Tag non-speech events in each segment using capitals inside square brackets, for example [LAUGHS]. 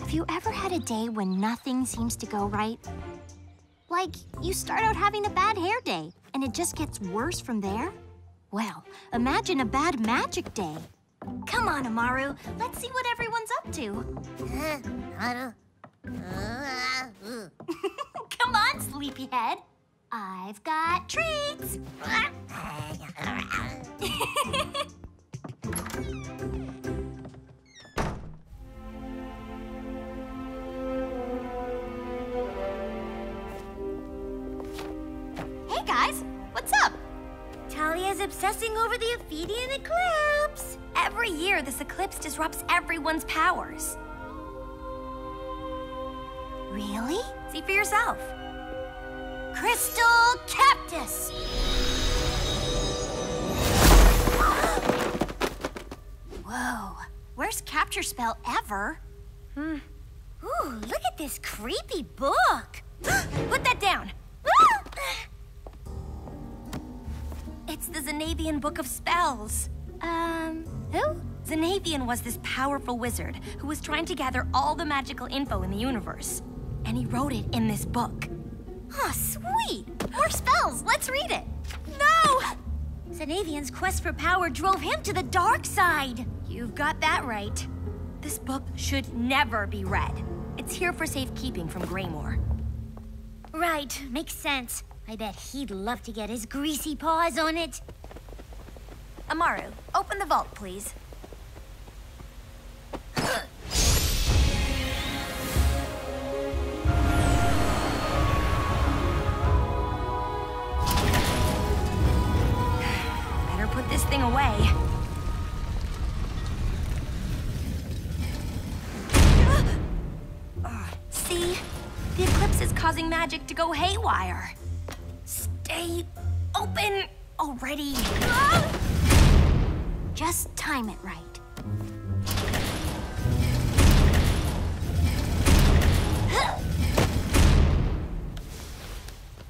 Have you ever had a day when nothing seems to go right? Like, you start out having a bad hair day, and it just gets worse from there? Well, imagine a bad magic day. Come on, Amaru. Let's see what everyone's up to. [LAUGHS] Come on, sleepyhead. I've got treats. [LAUGHS] [LAUGHS] Talia's obsessing over the Ephedian eclipse. Every year, this eclipse disrupts everyone's powers. Really? See for yourself. Crystal Cactus! Whoa, worst capture spell ever. Hmm. Ooh, look at this creepy book. [GASPS] Put that down. The Xanavian Book of Spells. Um, who? Xanavian was this powerful wizard who was trying to gather all the magical info in the universe. And he wrote it in this book. Oh, sweet! More spells! Let's read it! No! Xanavian's quest for power drove him to the dark side. You've got that right. This book should never be read. It's here for safekeeping from Gramorr. Right, makes sense. I bet he'd love to get his greasy paws on it. Amaru, open the vault, please. [SIGHS] Better put this thing away. [GASPS] Ah, see? The eclipse is causing magic to go haywire. Stay open already. Just time it right.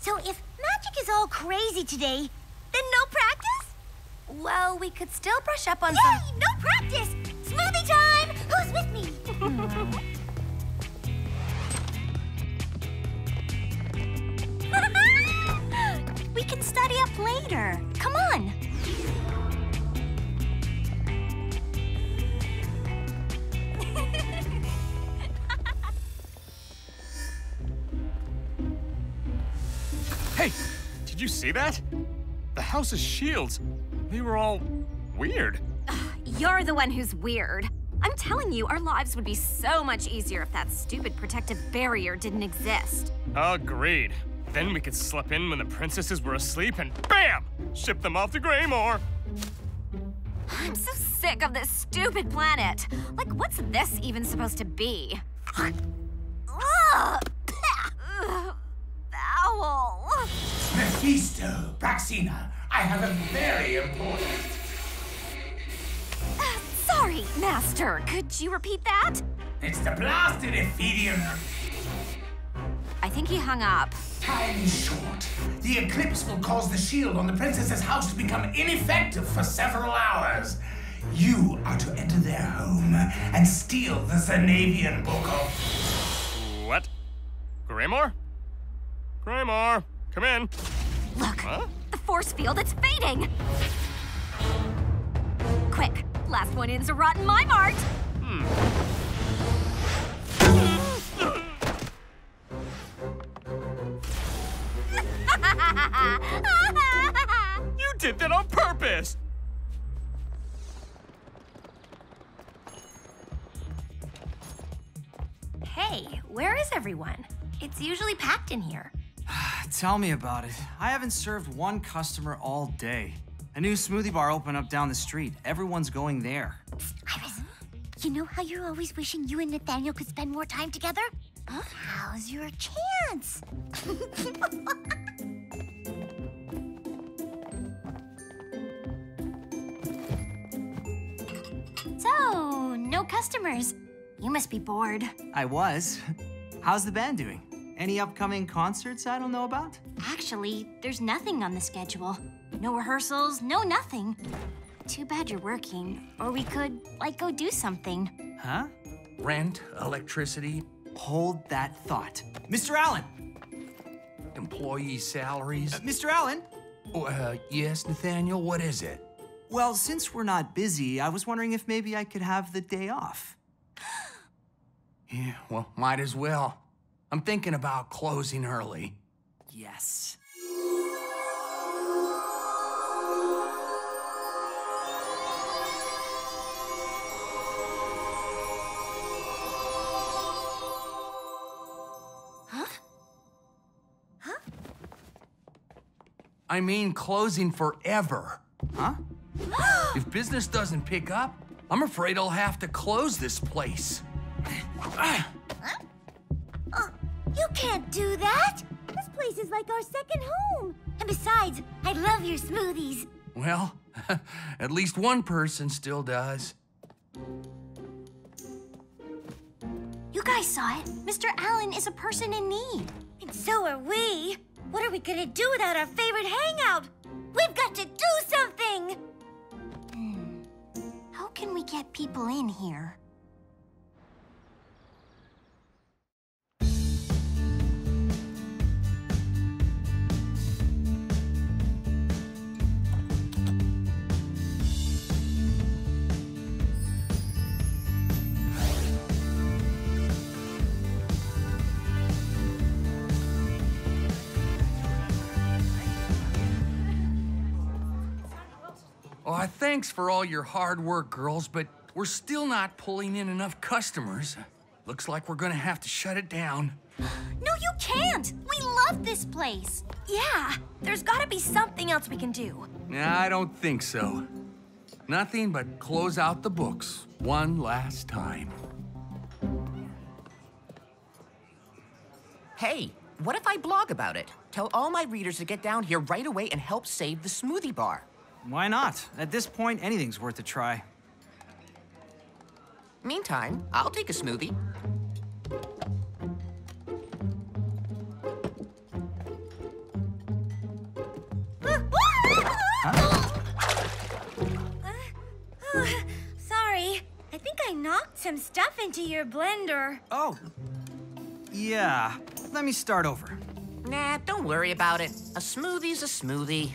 So if magic is all crazy today, then no practice? Well, we could still brush up on Yay! some... No later. Come on. Hey, did you see that? The house's shields. They were all weird. [SIGHS] You're the one who's weird. I'm telling you, our lives would be so much easier if that stupid protective barrier didn't exist. Agreed. Then we could slip in when the princesses were asleep and BAM! Ship them off to Gramorr. I'm so sick of this stupid planet. Like, what's this even supposed to be? Ugh. Ugh. Foul. Mephisto, Praxina, I have a very important. Uh, sorry, Master. Could you repeat that? It's the blasted Ephedian. I think he hung up. Time is short. The eclipse will cause the shield on the princess's house to become ineffective for several hours. You are to enter their home and steal the Xanavian Book of... What? Gramorr? Gramorr, come in. Look, Huh? the force field, it's fading. Quick, last one in's a rotten my mart. Hmm. [LAUGHS] You did that on purpose! Hey, where is everyone? It's usually packed in here. [SIGHS] Tell me about it. I haven't served one customer all day. A new smoothie bar opened up down the street. Everyone's going there. Iris, you know how you're always wishing you and Nathaniel could spend more time together? How's your chance? [LAUGHS] customers. You must be bored. I was. [LAUGHS] How's the band doing? Any upcoming concerts I don't know about? Actually, there's nothing on the schedule. No rehearsals, no nothing. Too bad you're working. Or we could, like, go do something. Huh? rent, electricity, Hold that thought. Mr. Allen! employee salaries. Uh, Mr. Allen! Oh, uh, yes, Nathaniel, what is it? Well, since we're not busy, I was wondering if maybe I could have the day off. [GASPS] Yeah, well, might as well. I'm thinking about closing early. Yes. Huh? Huh? I mean, closing forever. Huh? If business doesn't pick up, I'm afraid I'll have to close this place. Oh, you can't do that! This place is like our second home. And besides, I love your smoothies. Well, [LAUGHS] at least one person still does. You guys saw it. Mr. Allen is a person in need. And so are we. What are we gonna do without our favorite hangout? We've got to do something! How can we get people in here? Oh, thanks for all your hard work, girls, but we're still not pulling in enough customers. Looks like we're gonna have to shut it down. No, you can't! We love this place! Yeah, there's gotta be something else we can do. Nah, I don't think so. Nothing but close out the books one last time. Hey, what if I blog about it? Tell all my readers to get down here right away and help save the smoothie bar. Why not? At this point, anything's worth a try. Meantime, I'll take a smoothie. Sorry, I think I knocked some stuff into your blender. Oh. Yeah. Let me start over. Nah, don't worry about it. A smoothie's a smoothie.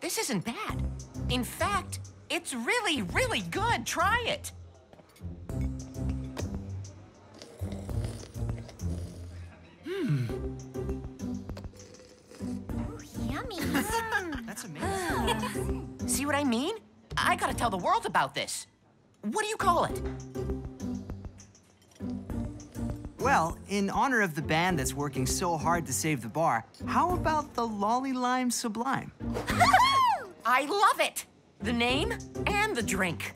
This isn't bad. In fact, it's really, really good. Try it. Hmm. Yummy. [LAUGHS] That's amazing. See what I mean? I gotta tell the world about this. What do you call it? well, in honor of the band that's working so hard to save the bar, how about the Loli-Lime Sublime? [LAUGHS] I love it! The name and the drink.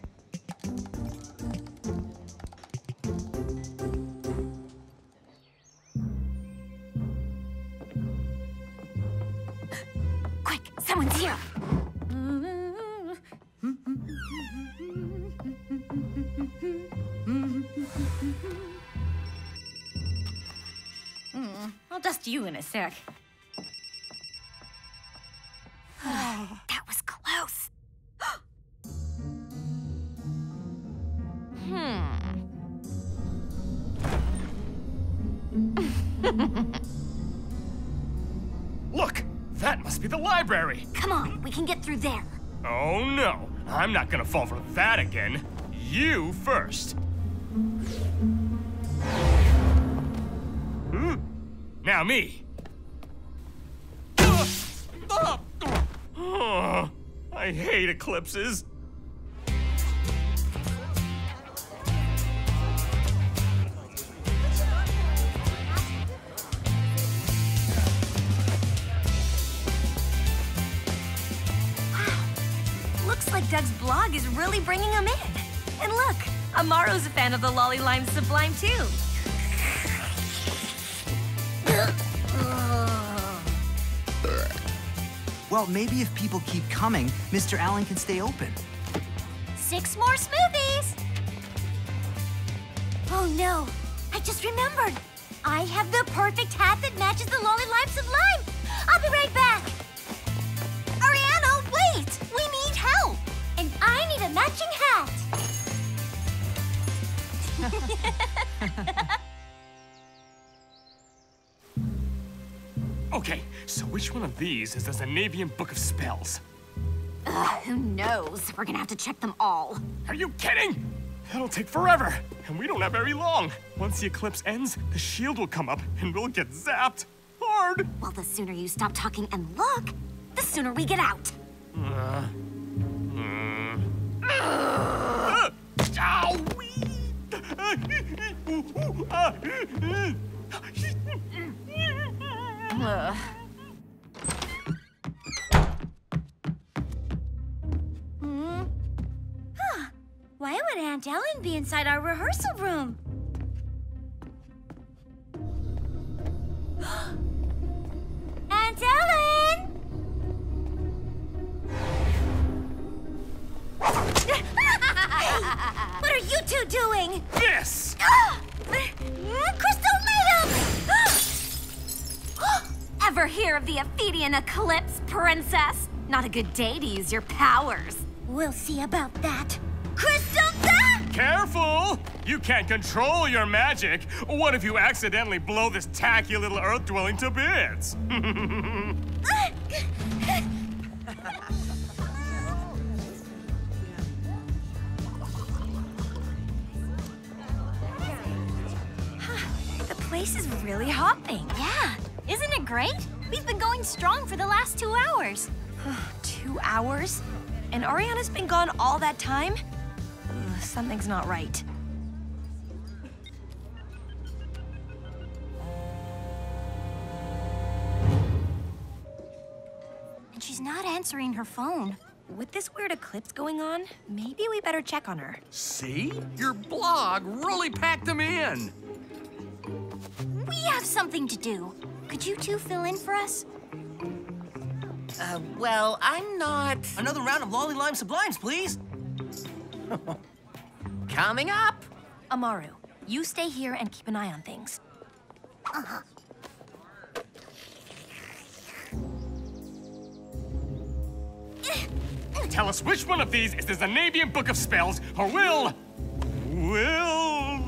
Quick, someone's here. Hmm, I'll dust you in a sec. Oh no, I'm not gonna fall for that again. You first. Hmm. Now me. I hate eclipses. Like Doug's blog is really bringing him in. And look, Amaru's a fan of the Loli-Lime Sublime too. Well, maybe if people keep coming, Mr. Allen can stay open. Six more smoothies! Oh no, I just remembered. I have the perfect hat that matches the Loli-Lime Sublime. I'll be right back. A matching hat. [LAUGHS] Okay, so which one of these is the Zanavian Book of Spells? Who knows? We're gonna have to check them all. Are you kidding? That'll take forever, and we don't have very long. Once the eclipse ends, the shield will come up, and we'll get zapped. Hard! Well, the sooner you stop talking and look, the sooner we get out. Uh, Why would Aunt Ellen be inside our rehearsal room? [GASPS] [GASPS] you doing? This! [GASPS] Crystal [GASPS] Ever hear of the Ephedian Eclipse, Princess? Not a good day to use your powers. We'll see about that. Crystal! Careful! You can't control your magic. What if you accidentally blow this tacky little earth dwelling to bits? [LAUGHS] [LAUGHS] place is really hopping. Yeah, isn't it great? We've been going strong for the last two hours. Two hours? And Auriana's been gone all that time? Ugh, something's not right. And she's not answering her phone. With this weird eclipse going on, maybe we better check on her. See? Your blog really packed them in. We have something to do. Could you two fill in for us? Uh, well, I'm not. Another round of Loli-Lime Sublimes, please. [LAUGHS] Coming up. Amaru, you stay here and keep an eye on things. Uh-huh. [LAUGHS] Tell us which one of these is the Zanavian Book of Spells, or we'll... We'll...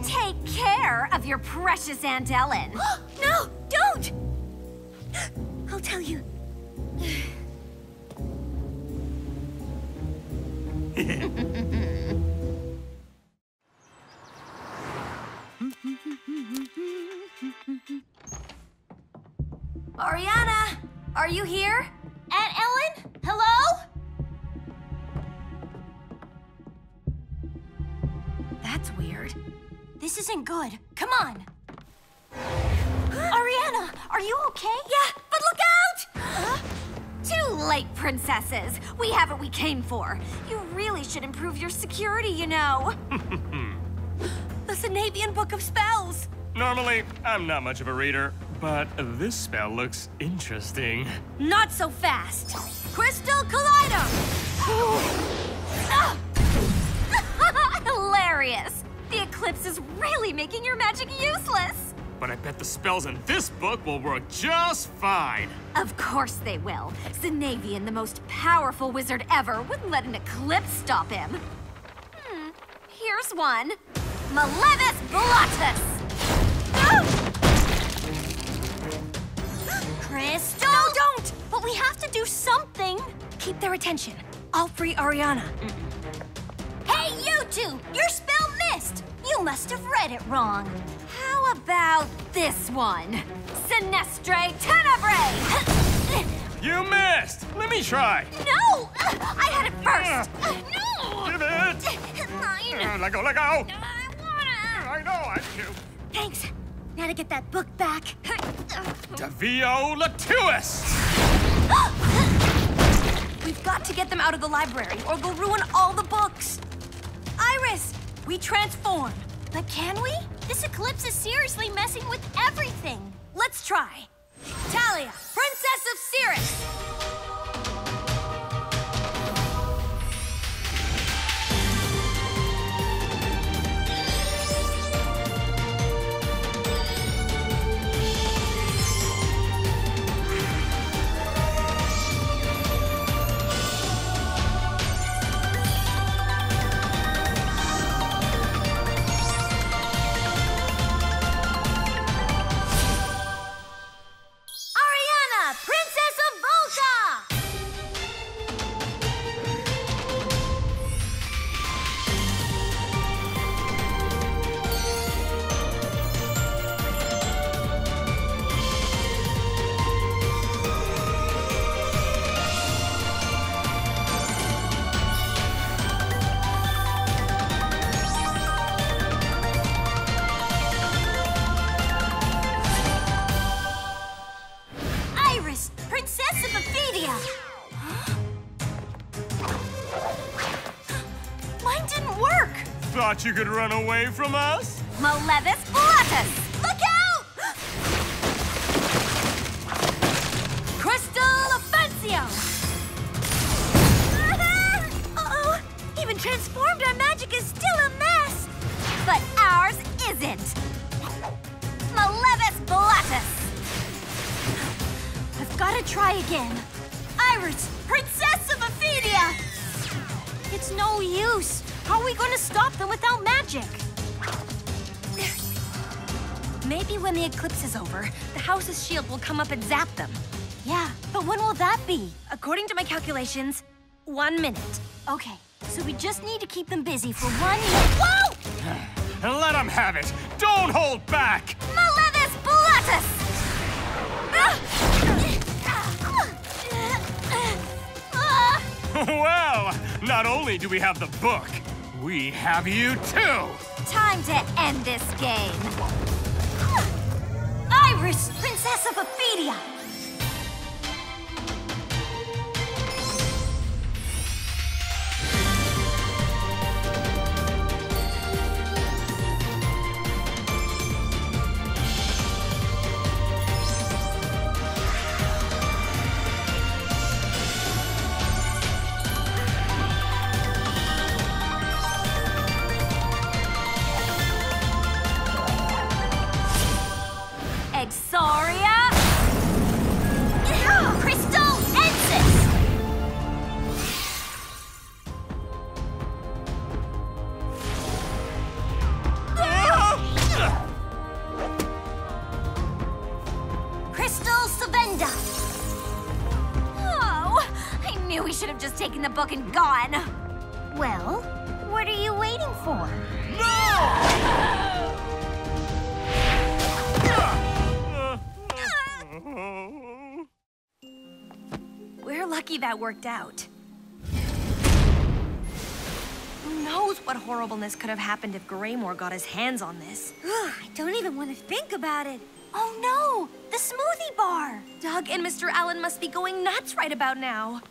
Care of your precious Aunt Ellen. [GASPS] no, don't! I'll tell you. [LAUGHS] Auriana, are you here? Isn't good. Come on. Auriana, are you okay? Yeah, but look out! Too late, princesses. We have what we came for. You really should improve your security, you know. [LAUGHS] The Zanavian Book of Spells! Normally, I'm not much of a reader, but this spell looks interesting. Not so fast! Crystal Collider! [GASPS] [GASPS] [GASPS] is really making your magic useless. But I bet the spells in this book will work just fine. Of course they will. Zanavian, the most powerful wizard ever, wouldn't let an eclipse stop him. Hmm, here's one. Malevis Blotus! [GASPS] Crystal? No, don't! But we have to do something. Keep their attention. I'll free Auriana. Hey, you two! Your spell missed! You must have read it wrong. How about this one? Sinestre Tenebrae! [LAUGHS] You missed! Let me try! No! I had it first! No! Give it! [LAUGHS] Mine! Uh, let go, let go! I wanna! I know I do. Thanks. Now to get that book back. Davio Latuus! [GASPS] We've got to get them out of the library, or they'll ruin all the books. We transform. But can we? This eclipse is seriously messing with everything. Let's try. Talia, Princess of Xeris. Thought you could run away from us? Malevis Pilatus! Look out! Crystal Offensio! Uh-huh. Uh-oh! Even transformed, our magic is still a mess! But ours isn't! Malevis Pilatus! I've gotta try again. Iris, Princess of Ephedia! It's no use. How are we gonna stop them without magic? Maybe when the eclipse is over, the house's shield will come up and zap them. Yeah, but when will that be? According to my calculations, one minute. Okay, so we just need to keep them busy for one minute. Whoa! Let them have it! Don't hold back! Malevis Pilatus! [LAUGHS] well, not only do we have the book, we have you too! Time to end this game. Iris, Princess of Ephedia! That worked out. Who knows what horribleness could have happened if Gramorr got his hands on this? I don't even want to think about it. Oh no! The smoothie bar! Doug and Mr. Allen must be going nuts right about now. [LAUGHS]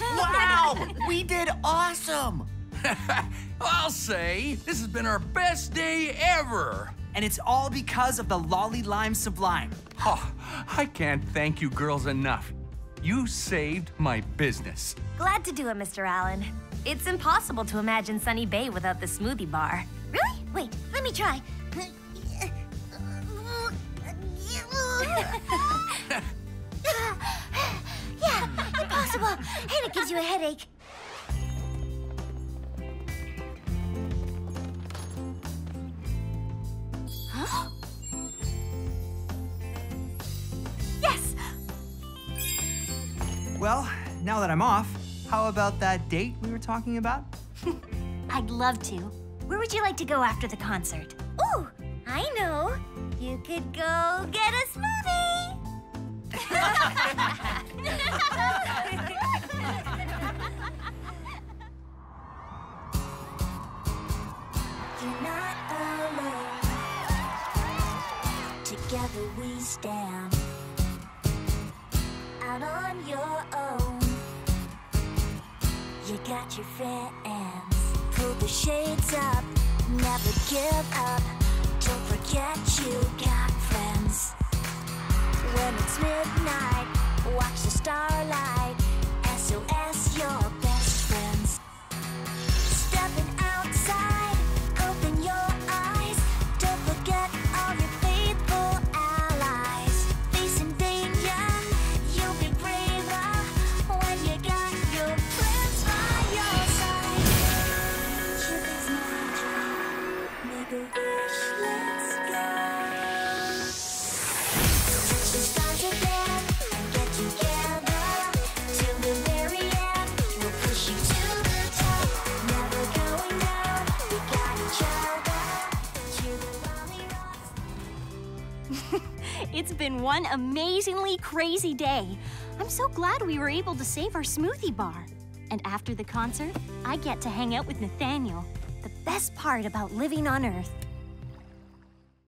Wow! we did awesome! [LAUGHS] I'll say, this has been our best day ever. And it's all because of the Loli-Lime Sublime. Oh, I can't thank you girls enough. You saved my business. Glad to do it, Mr. Allen. It's impossible to imagine Sunny Bay without the smoothie bar. Really? Wait, let me try. [LAUGHS] yeah, impossible. And it gives you a headache. Well, now that I'm off, how about that date we were talking about? [LAUGHS] I'd love to. Where would you like to go after the concert? Ooh, I know. You could go get a smoothie. [LAUGHS] You're not alone. Together we stand. Out on your own. You got your friends. Pull the shades up. Never give up. Don't forget you got friends. When it's midnight, watch the starlight. One amazingly crazy day. I'm so glad we were able to save our smoothie bar. And after the concert, I get to hang out with Nathaniel. The best part about living on Earth.